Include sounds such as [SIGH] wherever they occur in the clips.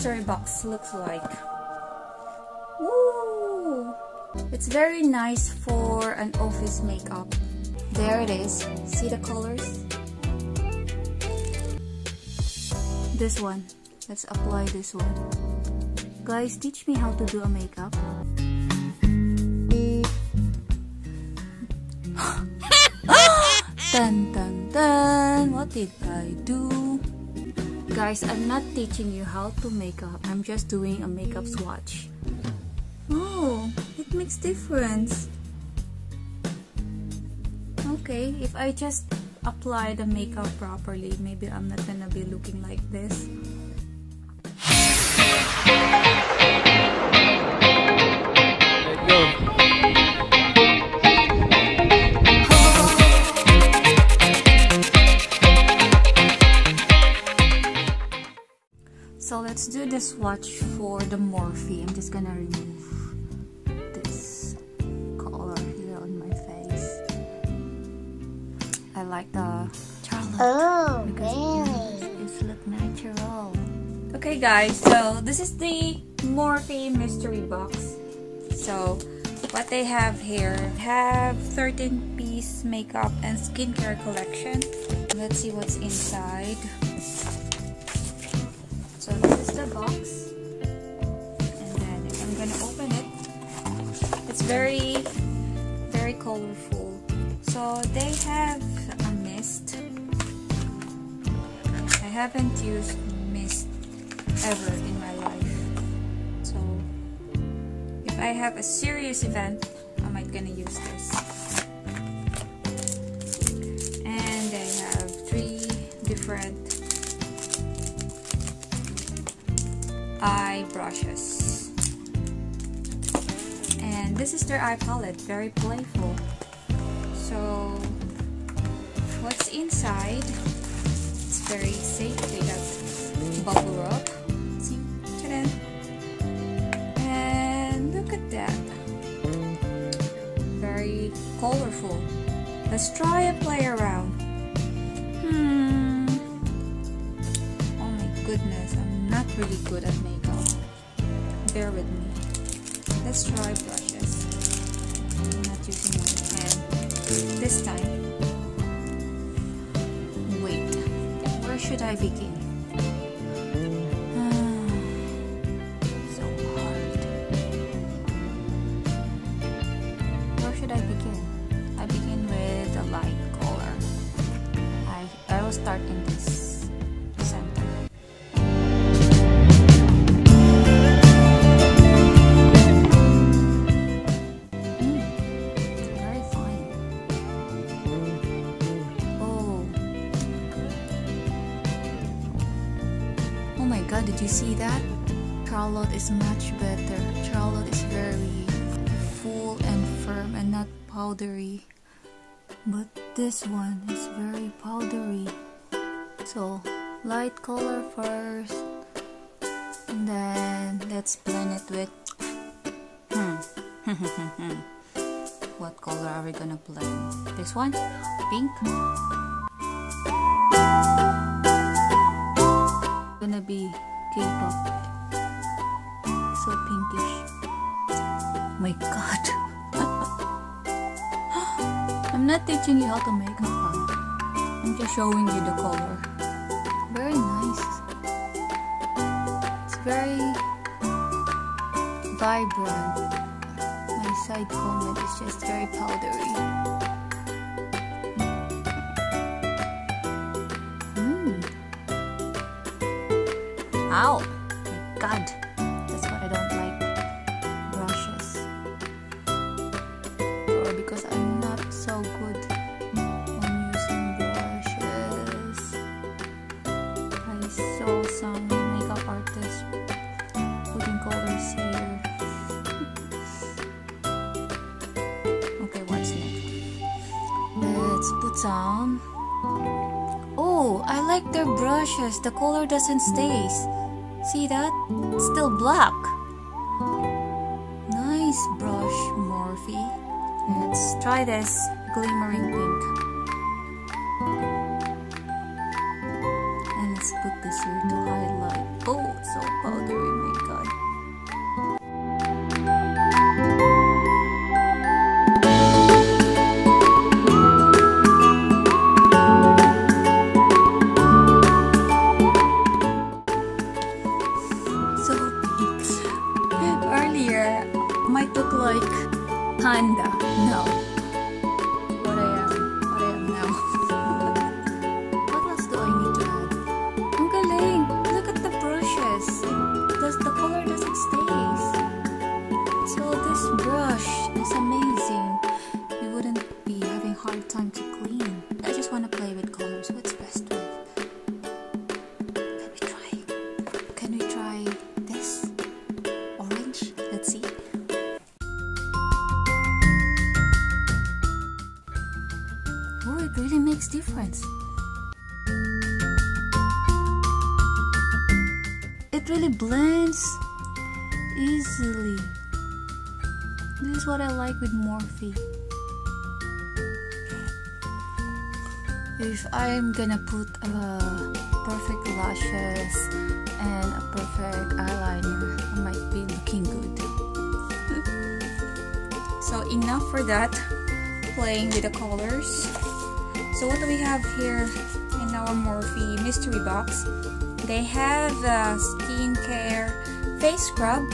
mystery box looks like. Woo! It's very nice for an office makeup. There it is. See the colors? This one. Let's apply this one. Guys, teach me how to do a makeup. [GASPS] [GASPS] dun dun dun! What did I do? Guys, I'm not teaching you how to make up. I'm just doing a makeup swatch. Oh, it makes difference. Okay, if I just apply the makeup properly, maybe I'm not gonna be looking like this. Do the swatch for the Morphe. I'm just gonna remove this color here on my face. I like the Charlotte. Oh, really? It's look natural. Okay guys, so this is the Morphe mystery box. So what they have here have 13 piece makeup and skincare collection. Let's see what's inside. So this is the box. And then I'm gonna open it, it's very, very colorful. So they have a mist. I haven't used mist ever in my life. So if I have a serious event, I might gonna use this. Brushes. And this is their eye palette, very playful. So, what's inside? It's very safe. They have bubble wrap. See? Ta-da! And look at that. Very colorful. Let's try and play around. Hmm. Oh my goodness, I'm not really good at makeup. Bear with me. Let's try brushes. I'm not using my hand this time. Wait, where should I begin? [SIGHS] So hard. Where should I begin? I begin with a light color. I I will start in this much better. Charlotte is very full and firm and not powdery. But this one is very powdery. So, light color first. And then, let's blend it with... Hmm. [LAUGHS] what color are we gonna blend? This one? Pink? Gonna be K-pop. So pinkish. My god. [LAUGHS] I'm not teaching you how to make up. Huh? I'm just showing you the color. Very nice. It's very vibrant. My side comment is just very powdery. Mm. Ow! My god. Some. Oh, I like their brushes. The color doesn't stay. See that? It's still black. Nice brush, Morphe. Let's try this glimmering pink. And let's put this here to really blends easily. This is what I like with Morphe. If I'm gonna put a perfect lashes and a perfect eyeliner, I might be looking good. [LAUGHS] so enough for that, playing with the colors. So what do we have here in our Morphe mystery box? They have a skincare face scrub.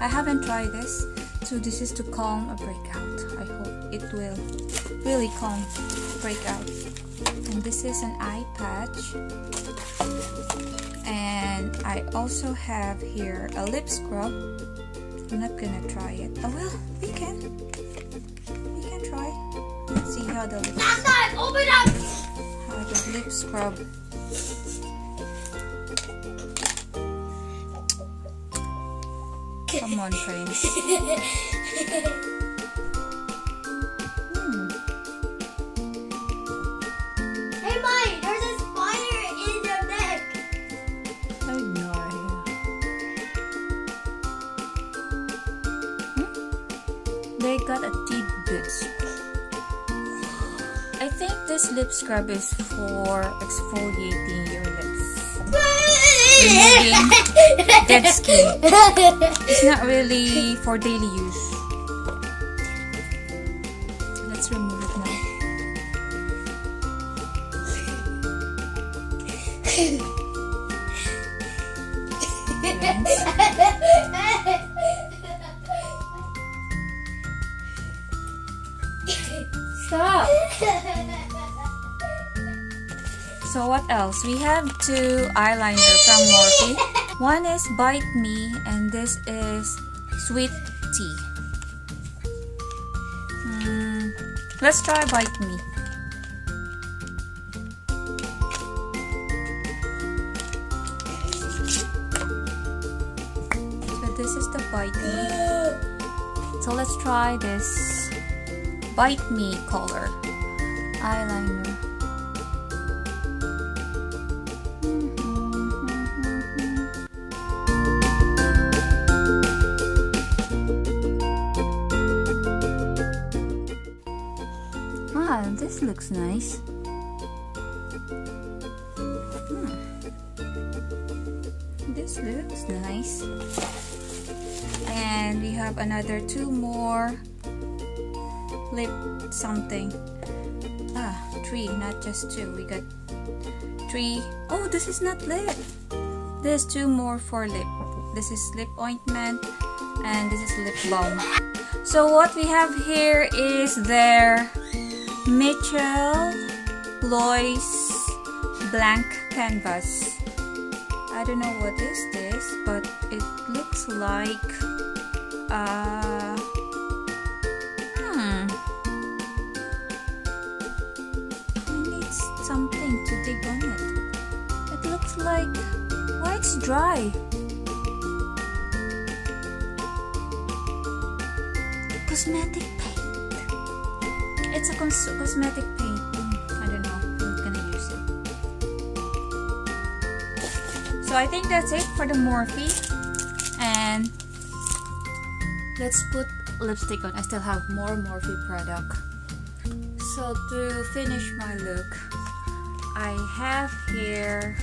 I haven't tried this. So this is to calm a breakout. I hope it will really calm breakout. And this is an eye patch. And I also have here a lip scrub. I'm not gonna try it. Oh well, we can. We can try. Let's see how the lip, Open up! how the lip scrub on. Hmm. Hey, Mike, there's a spider in your neck. I have no. Hmm? They got a tidbits. I think this lip scrub is for exfoliating your lips. Dead skin. It's not really for daily use. Let's remove it now. Stop! So what else? We have two eyeliner from Morphe. [LAUGHS] One is Bite Me and this is Sweet Tea. Hmm, let's try Bite Me. So this is the Bite Me. [GASPS] So let's try this Bite Me color eyeliner. This looks nice. Hmm. This looks nice. And we have another two more lip something. Ah, three, not just two. We got three. Oh, this is not lip. There's two more for lip. This is lip ointment and this is lip balm. So what we have here is their Mitchell Lois blank canvas. I don't know what is this, but it looks like uh hmm I need something to dig on it. It looks like why it's dry. Cosmetic. It's a cos cosmetic paint. I don't know. I'm gonna use it. So I think that's it for the Morphe. And let's put lipstick on. I still have more Morphe product. So to finish my look, I have here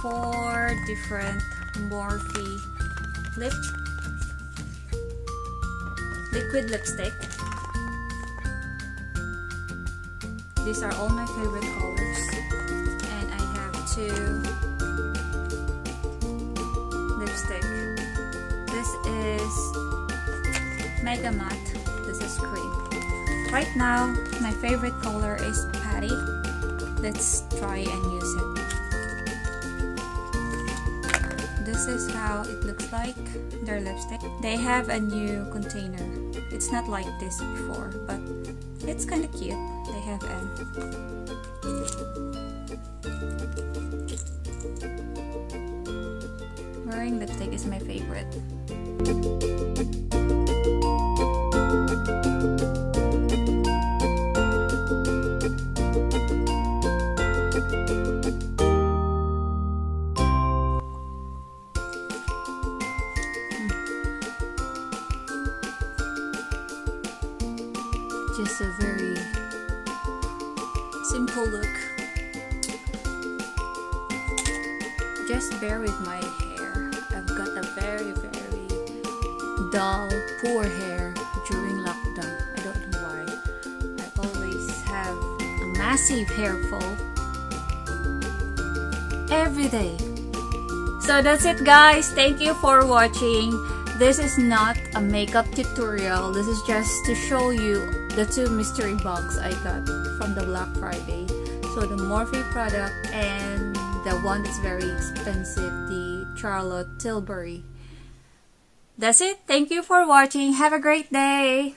four different Morphe lip liquid lipstick. These are all my favorite colors. And I have two lipstick. This is Mega Matte. This is cream. Right now, my favorite color is Patty. Let's try and use it. This is how it looks like, their lipstick. They have a new container. It's not like this before, but It's kind of cute. Have an. Wearing lipstick is my favorite. Just bear with my hair. I've got a very, very dull, poor hair during lockdown. I don't know why. I always have a massive hair fall every day. So that's it guys. Thank you for watching. This is not a makeup tutorial. This is just to show you the two mystery box I got from the Black Friday. So the Morphe product and the one that's very expensive, the Charlotte Tilbury. That's it. Thank you for watching. Have a great day.